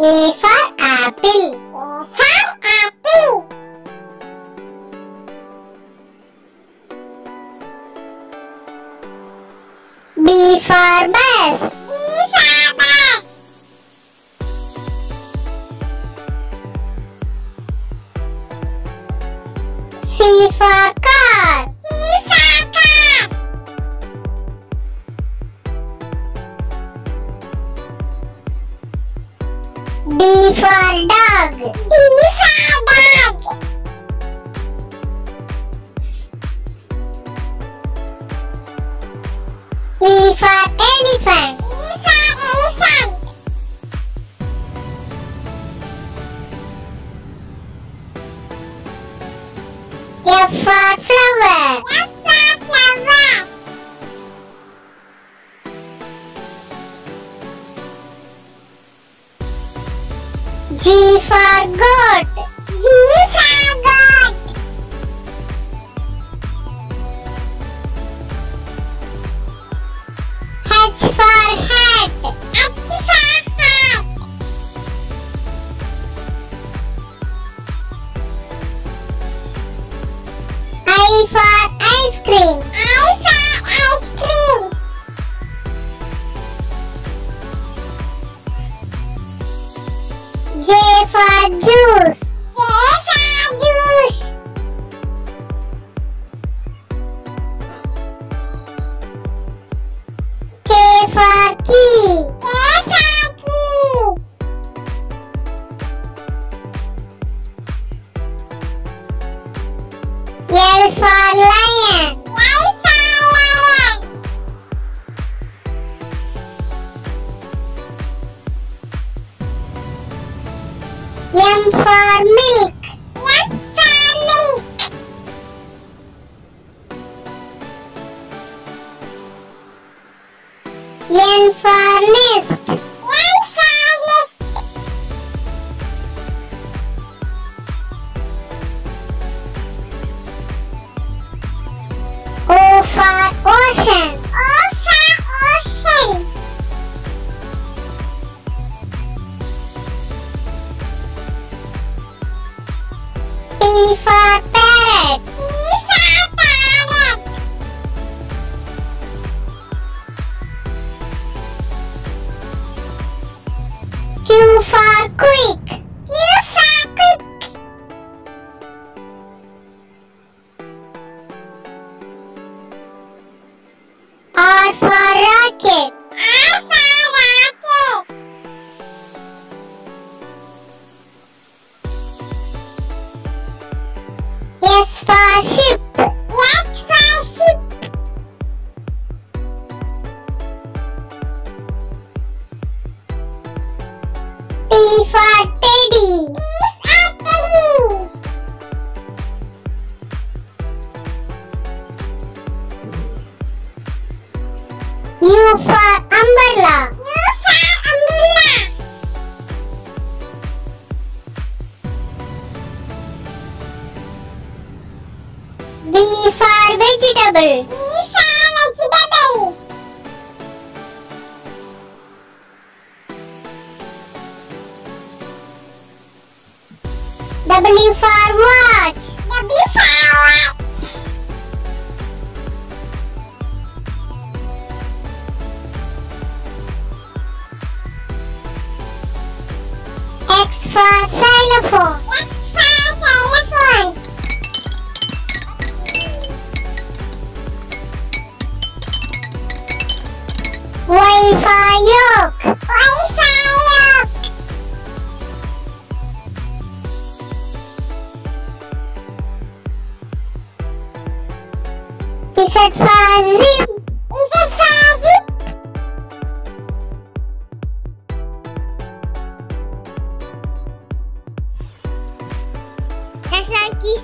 A for apple. A for apple. B for bus. B for bus. C for car. D for dog. D for dog. E for G for goat. G for goat. H for hat. H for hat. I for ice cream. Juice. M for milk. M for milk. For. P for for ship. S for teddy. T for teddy. U for umbrella. daí. Me fala, diga daí. W for what? W for sayuk Woi sayuk Iset Fazim Iset Fazim Sasaki